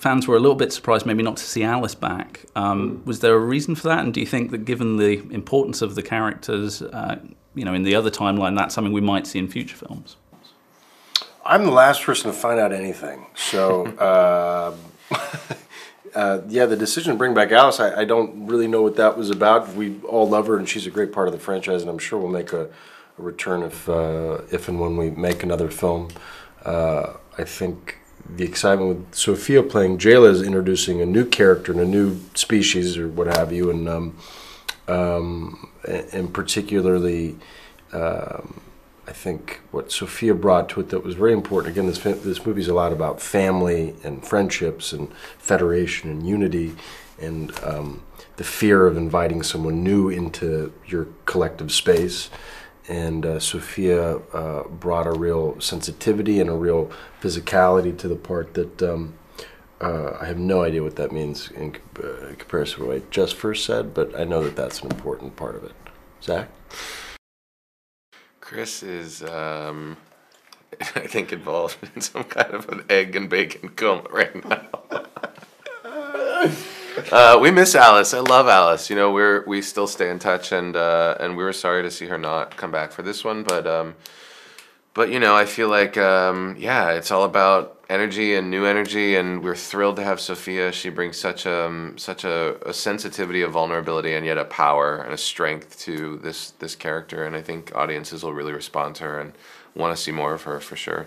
fans were a little bit surprised, maybe not to see Alice back. Um, was there a reason for that? And do you think that, given the importance of the characters, uh, you know, in the other timeline, that's something we might see in future films? I'm the last person to find out anything. So, uh, uh, yeah, the decision to bring back Alice, I, I, don't really know what that was about. We all love her, and she's a great part of the franchise, and I'm sure we'll make a, a return if, uh, if and when we make another film. Uh, I think the excitement with Sofia playing Jaylah is introducing a new character and a new species or what have you, and um, um, and particularly, um, I think what Sofia brought to it that was very important. Again, this this movie is a lot about family and friendships and federation and unity, and um, the fear of inviting someone new into your collective space and uh, Sofia uh, brought a real sensitivity and a real physicality to the part that um, uh, I have no idea what that means in, uh, comparison to what I just first said, but I know that that's an important part of it. Zach? Chris is, um, I think, involved in some kind of an egg and bacon coma right now. Uh, we miss Alice. I love Alice. You know, we're we still stay in touch, and uh, and we were sorry to see her not come back for this one, but um, but you know, I feel like um, yeah, it's all about energy and new energy, and we're thrilled to have Sofia. She brings such a um, such a, a sensitivity, a vulnerability, and yet a power and a strength to this this character, and I think audiences will really respond to her and want to see more of her for sure.